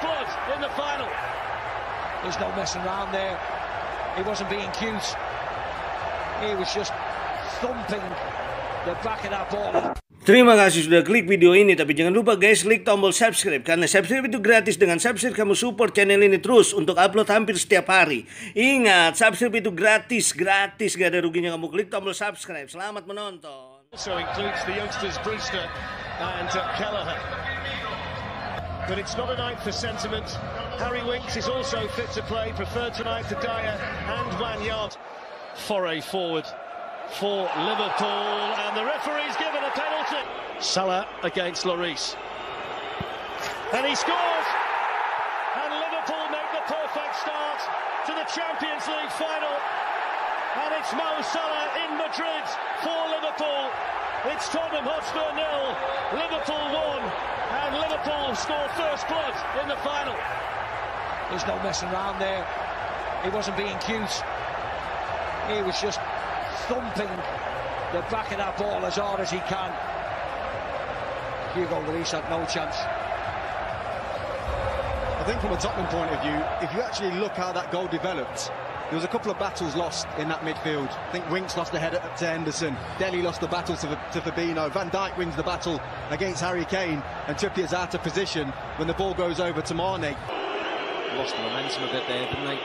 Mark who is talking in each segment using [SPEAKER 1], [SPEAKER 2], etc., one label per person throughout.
[SPEAKER 1] blood in the final.
[SPEAKER 2] There's no messing around there. He wasn't being cute. He was just thumping the back of that ball.
[SPEAKER 3] Terima kasih sudah klik video ini Tapi jangan lupa guys klik tombol subscribe Karena subscribe itu gratis Dengan subscribe kamu support channel ini terus Untuk upload hampir setiap hari Ingat subscribe itu gratis Gratis gak ada ruginya kamu klik tombol subscribe Selamat menonton
[SPEAKER 1] Also includes the youngsters Brewster and uh, Kelleher. But it's not a night for sentiment. Harry Winks is also fit to play, preferred tonight to Dyer and Wanyama. Foray forward for Liverpool, and the referee's given a penalty. Salah against Lloris. And he scores! And Liverpool make the perfect start to the Champions League final. And it's Mo Salah in Madrid for Liverpool. It's Tottenham Hotspur nil, Liverpool one, and Liverpool score first blood in the final.
[SPEAKER 2] There's no messing around there. He wasn't being cute. He was just thumping the back of that ball as hard as he can. Hugo Lloris had no chance.
[SPEAKER 4] I think from a Tottenham point of view, if you actually look how that goal developed, there was a couple of battles lost in that midfield. I think Winks lost the header to Henderson. Dele lost the battle to, to Fabinho. Van Dijk wins the battle against Harry Kane. And Trippier's out of position when the ball goes over to Mane.
[SPEAKER 1] Lost the momentum a bit there, didn't they?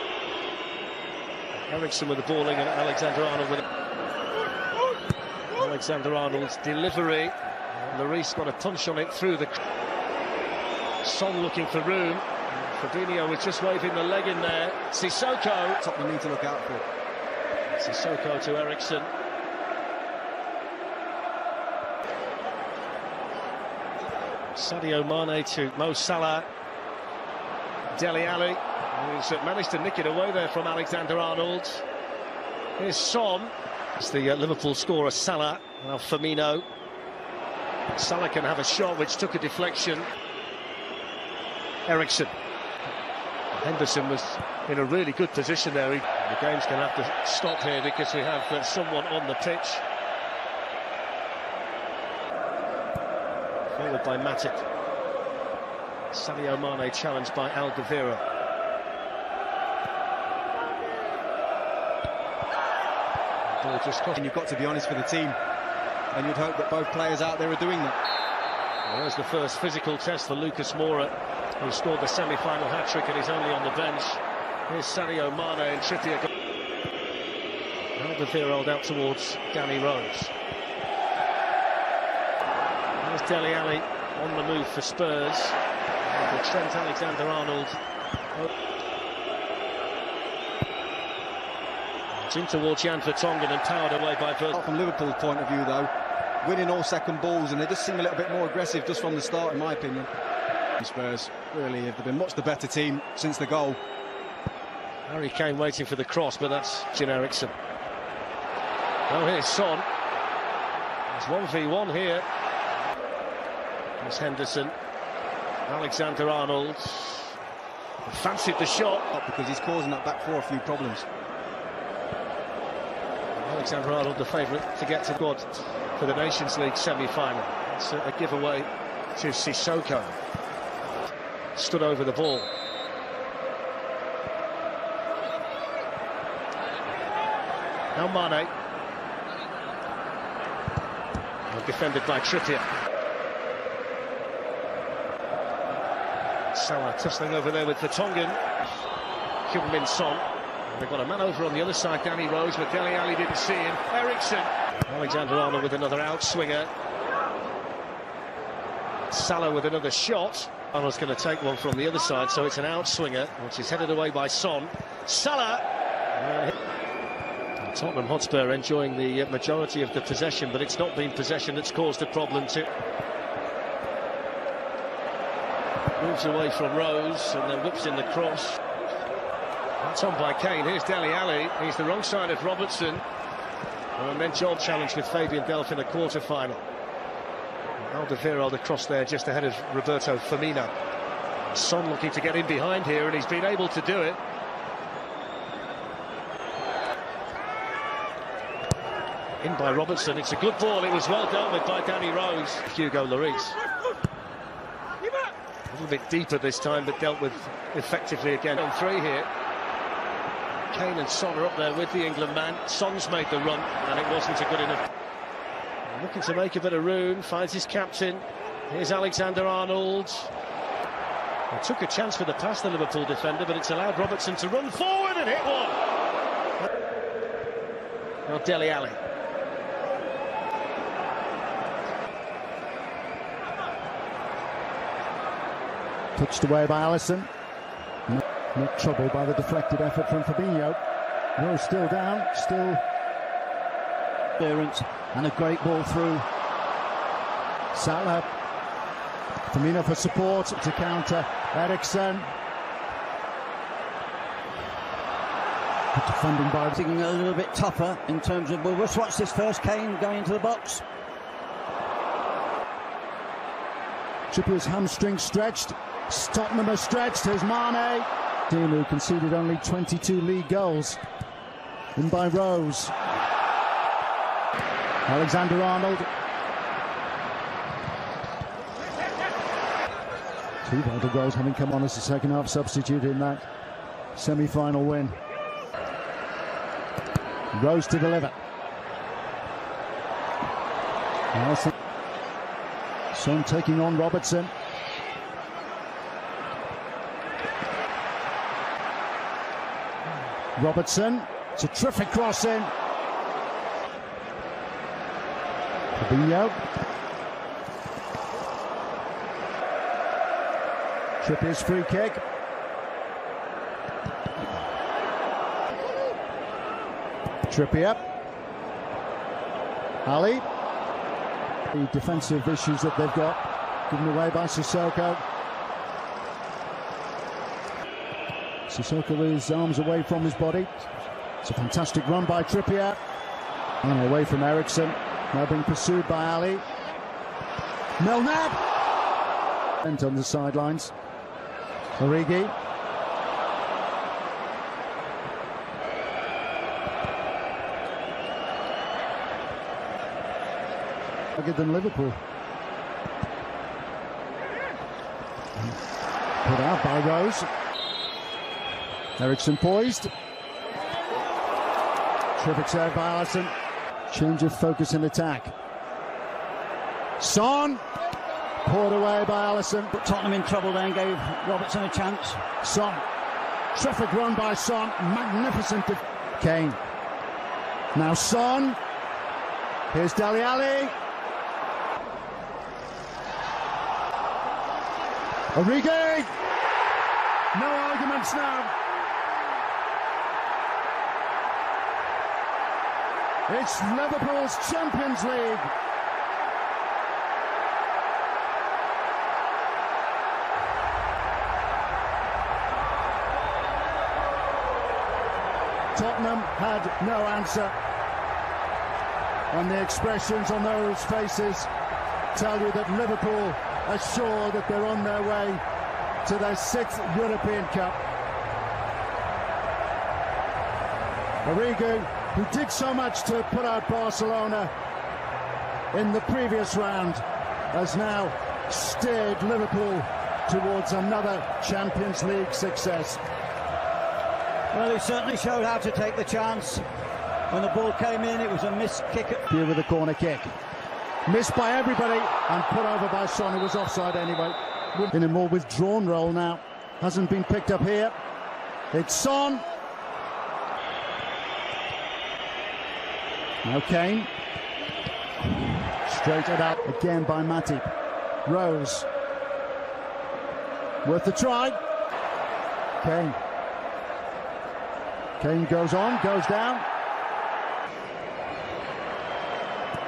[SPEAKER 1] Eriksen with the ball in and Alexander Arnold with it. Alexander Arnold's delivery. Lloris got a punch on it through the. Son looking for room. Fabinho was just waving the leg in there. Sissoko.
[SPEAKER 4] Tottenham need to look out for.
[SPEAKER 1] Sissoko to Eriksen. Sadio Mane to Mo Salah. Dele Alli, who's managed to nick it away there from Alexander Arnold. Here's Son. It's the uh, Liverpool scorer Salah. Now Firmino. Salah can have a shot which took a deflection. Eriksen. Henderson was in a really good position there. He, the game's going to have to stop here because we have uh, someone on the pitch. Followed by Matip. Sadio Mane challenged by Alderweireld.
[SPEAKER 4] Ball just crossed. And you've got to be honest for the team. And you'd hope that both players out there are doing that.
[SPEAKER 1] Well, there's the first physical test for Lucas Moura, who scored the semi-final hat-trick and is only on the bench. Here's Sadio Mane and Trippier. Alderweireld out towards Danny Rose. There's Dele Alli on the move for Spurs. And Trent Alexander-Arnold. It's in towards Jan Vertonghen and powered away by Vert.
[SPEAKER 4] From Liverpool's point of view, though, winning all second balls, and they just seem a little bit more aggressive just from the start, in my opinion. Spurs really have been much the better team since the goal.
[SPEAKER 1] Harry Kane waiting for the cross, but that's Jim Eriksen. Oh, here's Son. It's 1v1 here. There's Henderson. Alexander Arnold. Fancied the shot.
[SPEAKER 4] Because he's causing that back four a few problems.
[SPEAKER 1] Alexander Arnold, the favourite to get to God for the Nations League semi-final. It's a giveaway to Sissoko. Stood over the ball. Now Mane. Defended by Trippier. Salah tussling over there with Vertonghen. Heung-Min Son. They've got a man over on the other side, Danny Rose, but Dele Alli didn't see him. Eriksen. Alexander Arnold with another outswinger. Salah with another shot. Arnold's going to take one from the other side, so it's an outswinger, which is headed away by Son. Salah. Uh, Tottenham Hotspur enjoying the majority of the possession, but it's not been possession that's caused the problem to. Moves away from Rose and then whips in the cross. That's on by Kane. Here's Dele Alli. He's the wrong side of Robertson. And then Joel challenged with Fabian Delph in the quarter-final. Alderweireld across there just ahead of Roberto Firmino. Son looking to get in behind here, and he's been able to do it. In by Robertson. It's a good ball. It was well dealt with by Danny Rose. Hugo Lloris. A little bit deeper this time, but dealt with effectively again. On three here. Kane and Son are up there with the England man. Son's made the run, and it wasn't a good enough. Looking to make a bit of room, finds his captain. Here's Alexander Arnold. He took a chance for the pass, the Liverpool defender, but it's allowed Robertson to run forward and hit one. Now Dele Alli.
[SPEAKER 5] Touched away by Alisson. Not, not troubled by the deflected effort from Fabinho. No, still down, still clearance and a great ball through. Salah. Firmino for support to counter. Eriksen. Defending by
[SPEAKER 6] Thinking a little bit tougher in terms of, well, let's watch this first. Kane going into the box.
[SPEAKER 5] Trippier's hamstring stretched. Tottenham are stretched. Here's Mane. Dean who conceded only 22 league goals. In by Rose. Alexander Arnold. Two vital goals having come on as a second half substitute in that semi-final win. Rose to deliver. Nelson. Son taking on Robertson. Robertson. It's a terrific cross in. Fabinho. Trippier's free kick. Trippier. Alli. The defensive issues that they've got given away by Sissoko. Sissoko with his arms away from his body. It's a fantastic run by Trippier. And away from Eriksen. Now being pursued by Alli. Milner. Bent on the sidelines. Origi. Bigger than Liverpool. Put out by Rose. Eriksen poised. Terrific save by Alisson. Change of focus in attack. Son. Poured away by Alisson.
[SPEAKER 6] Put Tottenham in trouble then, gave Robertson a chance.
[SPEAKER 5] Son. Terrific run by Son. Magnificent. Kane. Now Son. Here's Dele Alli. Origi. No arguments now. It's Liverpool's Champions League. Tottenham had no answer. And the expressions on those faces tell you that Liverpool are sure that they're on their way to their sixth European Cup. Origi, who did so much to put out Barcelona in the previous round, has now steered Liverpool towards another Champions League success.
[SPEAKER 6] Well, he certainly showed how to take the chance. When the ball came in, it was a missed kick.
[SPEAKER 5] Here with a corner kick. Missed by everybody and put over by Son, who was offside anyway. In a more withdrawn role now. Hasn't been picked up here. It's Son. Now Kane. Straight it out again by Matip. Rose. Worth the try. Kane. Kane goes on, goes down.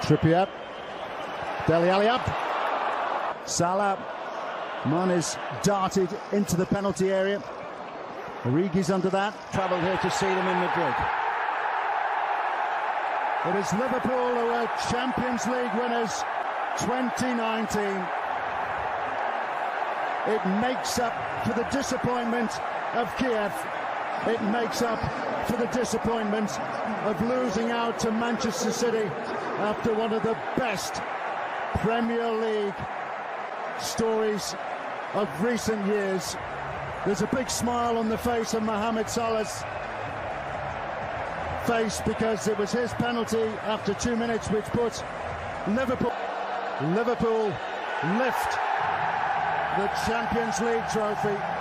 [SPEAKER 5] Trippier. Dele Alli up. Salah. Mane's darted into the penalty area. Origi's under that.
[SPEAKER 6] travelled here to see them in Madrid.
[SPEAKER 5] It is Liverpool who are Champions League winners 2019. It makes up for the disappointment of Kiev. It makes up for the disappointment of losing out to Manchester City after one of the best Premier League stories of recent years. There's a big smile on the face of Mohamed Salah's face because it was his penalty after two minutes which put Liverpool Liverpool lift the Champions League trophy